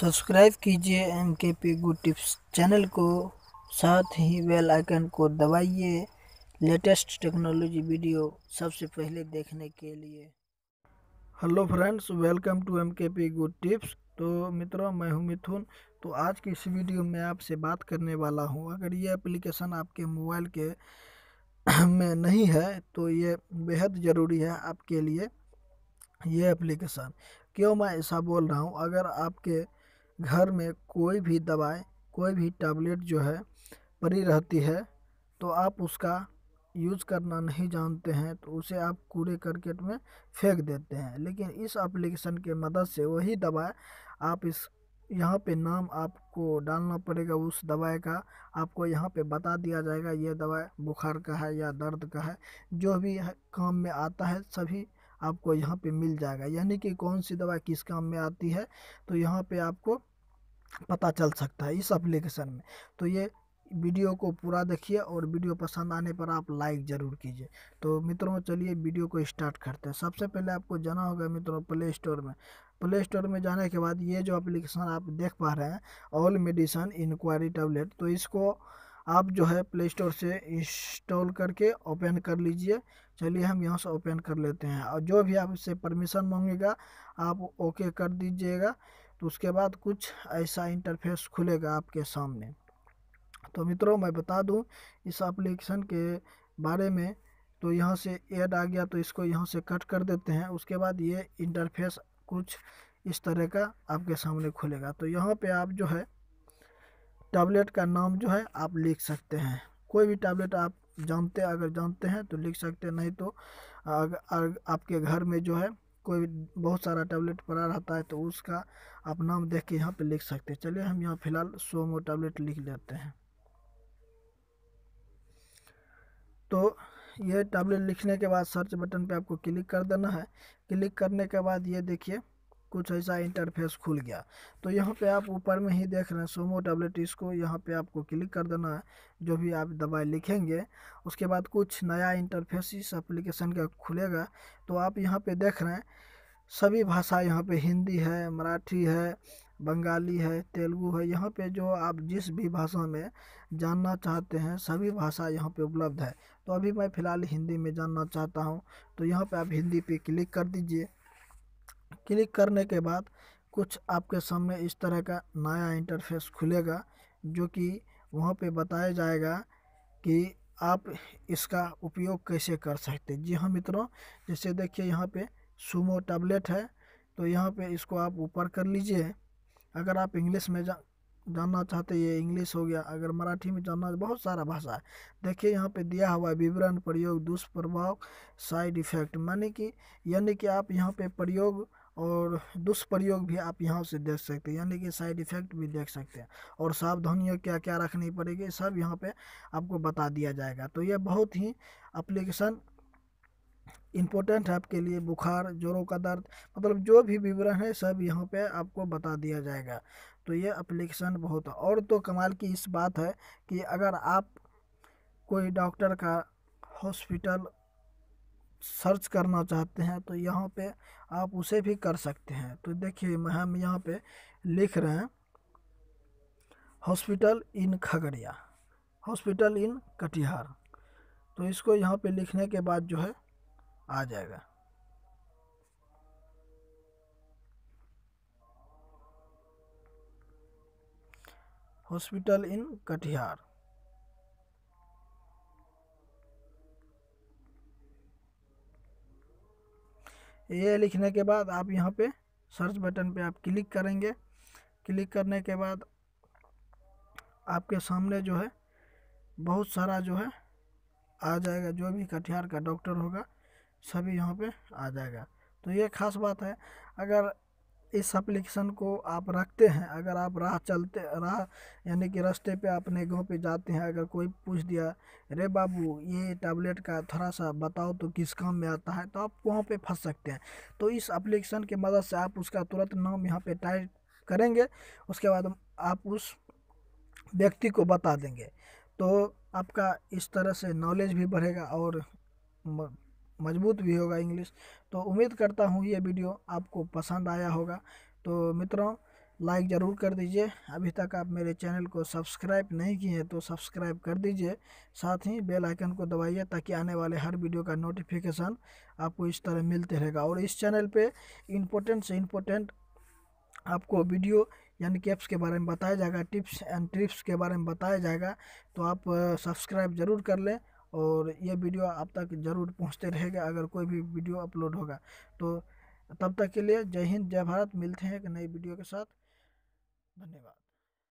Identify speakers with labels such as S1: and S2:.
S1: Subscribe कीजिए M K P good tips channel को। साथ ही बेल आइकन को दबाइए। लेटेस्ट टेक्नोलॉजी वीडियो सबसे पहले देखने के लिए। Hello friends, welcome to M K P good tips. तो मित्रों, मैं हूँ मिथुन। तो आज की इस वीडियो में आपसे बात करने वाला हूँ। अगर ये एप्लीकेशन आपके मोबाइल के में नहीं है तो ये बेहद ज़रूरी है आपके लिए ये एप्लीकेशन। क्यों मैं ऐसा बोल रहा हूँ? अगर आपके घर में कोई भी दवाई कोई भी टैबलेट जो है, पड़ी रहती है तो आप उसका यूज़ करना नहीं जानते हैं तो उसे आप कूड़े करकेट में फेंक देते हैं। लेकिन इस एप्लीकेशन के मदद से वही दवाई आप इस, यहाँ पे नाम आपको डालना पड़ेगा, उस दवाई का आपको यहाँ पे बता दिया जाएगा, ये दवाई बुखार का है या दर्द का है, जो भी काम में आता है, सभी आपको यहाँ पे मिल जाएगा। यानी कि कौन सी दवाई किस काम में आती है तो यहाँ पे आपको पता चल सकता है इस एप्लीकेशन में। तो ये वीडियो को पूरा देखिए और वीडियो पसंद आने पर आप लाइक ज़रूर कीजिए। तो मित्रों, चलिए वीडियो को स्टार्ट करते हैं। सबसे पहले आपको जाना होगा मित्रों प्ले स्टोर में। प्ले स्टोर में जाने के बाद ये जो एप्लीकेशन आप देख पा रहे हैं ऑल मेडिसन इंक्वायरी टैबलेट तो इसको आप जो है प्ले स्टोर से इंस्टॉल करके ओपन कर लीजिए। चलिए हम यहाँ से ओपन कर लेते हैं। और जो भी आप इससे परमिशन मांगेगा, आप ओके कर दीजिएगा। तो उसके बाद कुछ ऐसा इंटरफेस खुलेगा आपके सामने। तो मित्रों, मैं बता दूँ, इस एप्लीकेशन के बारे में तो यहाँ से ऐड आ गया तो इसको यहाँ से कट कर देते हैं। उसके बाद ये इंटरफेस कुछ इस तरह का आपके सामने खुलेगा। तो यहाँ पे आप जो है टैबलेट का नाम जो है, आप लिख सकते हैं। कोई भी टैबलेट आप जानते, अगर जानते हैं तो लिख सकते हैं। नहीं तो अगर आपके घर में जो है कोई बहुत सारा टैबलेट पड़ा रहता है तो उसका आप नाम देख के यहाँ पे लिख सकते हैं। चलिए हम यहाँ फ़िलहाल सोमो टैबलेट लिख लेते हैं। तो ये टैबलेट लिखने के बाद सर्च बटन पे आपको क्लिक कर देना है। क्लिक करने के बाद ये देखिए कुछ ऐसा इंटरफेस खुल गया। तो यहाँ पे आप ऊपर में ही देख रहे हैं सोमो टैबलेट इसको यहाँ पे आपको क्लिक कर देना है, जो भी आप दवाई लिखेंगे। उसके बाद कुछ नया इंटरफेस इस एप्लीकेशन का खुलेगा। तो आप यहाँ पे देख रहे हैं, सभी भाषा यहाँ पे हिंदी है, मराठी है, बंगाली है, तेलुगु है। यहाँ पे जो आप जिस भी भाषा में जानना चाहते हैं, सभी भाषा यहाँ पे उपलब्ध है। तो अभी मैं फ़िलहाल हिंदी में जानना चाहता हूँ। तो यहाँ पे आप हिंदी पे क्लिक कर दीजिए। क्लिक करने के बाद कुछ आपके सामने इस तरह का नया इंटरफेस खुलेगा, जो कि वहाँ पे बताया जाएगा कि आप इसका उपयोग कैसे कर सकते जी हाँ मित्रों, जैसे देखिए यहाँ पे सुमो टैबलेट है तो यहाँ पे इसको आप ऊपर कर लीजिए। अगर आप इंग्लिश में जा, जानना चाहते ये इंग्लिश हो गया, अगर मराठी में जानना बहुत सारा भाषा है। देखिए यहाँ पे दिया हुआ विवरण, प्रयोग, दुष्प्रभाव, साइड इफ़ेक्ट, माने कि, यानी कि आप यहाँ पे प्रयोग और दुष्प्रयोग भी आप यहाँ से देख सकते हैं, यानी कि साइड इफ़ेक्ट भी देख सकते हैं। और सावधानियाँ क्या क्या रखनी पड़ेगी, सब यहाँ पे आपको बता दिया जाएगा। तो ये बहुत ही अप्लीकेशन इम्पोर्टेंट है आपके लिए, बुखार जोरों का दर्द मतलब जो भी विवरण है, सब यहाँ पे आपको बता दिया जाएगा। तो ये अप्लीकेशन बहुत और तो कमाल की इस बात है कि अगर आप कोई डॉक्टर का हॉस्पिटल सर्च करना चाहते हैं तो यहाँ पे आप उसे भी कर सकते हैं। तो देखिए, हम यहाँ पे लिख रहे हैं, hospital in Khagaria, hospital in Katihar. तो इसको यहाँ पे लिखने के बाद जो है, आ जाएगा। Hospital in Katihar. ये लिखने के बाद आप यहाँ पे सर्च बटन पे आप क्लिक करेंगे। क्लिक करने के बाद आपके सामने जो है, बहुत सारा जो है, आ जाएगा। जो भी कटिहार का डॉक्टर होगा, सभी यहाँ पे आ जाएगा। तो ये खास बात है। अगर इस एप्लीकेशन को आप रखते हैं। अगर आप राह चलते, राह यानी कि रास्ते पे अपने गाँव पे जाते हैं, अगर कोई पूछ दिया, अरे बाबू, ये टैबलेट का थोड़ा सा बताओ तो किस काम में आता है? तो आप वहाँ पे फंस सकते हैं। तो इस एप्लीकेशन की मदद से आप उसका तुरंत नाम यहाँ पे टाइप करेंगे। उसके बाद आप उस व्यक्ति को बता देंगे। तो आपका इस तरह से नॉलेज भी बढ़ेगा और मज़बूत भी होगा इंग्लिश। तो उम्मीद करता हूँ ये वीडियो आपको पसंद आया होगा। तो मित्रों लाइक ज़रूर कर दीजिए। अभी तक आप मेरे चैनल को सब्सक्राइब नहीं किए हैं तो सब्सक्राइब कर दीजिए। साथ ही बेल आइकन को दबाइए ताकि आने वाले हर वीडियो का नोटिफिकेशन आपको इस तरह मिलते रहेगा। और इस चैनल पे इम्पोर्टेंट से इम्पोर्टेंट आपको वीडियो यानी कि ऐप्स के बारे में बताया जाएगा टिप्स एंड ट्रिप्स के बारे में बताया जाएगा। तो आप सब्सक्राइब ज़रूर कर लें। और ये वीडियो आप तक ज़रूर पहुँचते रहेगा अगर कोई भी वीडियो अपलोड होगा। तो तब तक के लिए जय हिंद, जय भारत, मिलते हैं एक नई वीडियो के साथ। धन्यवाद।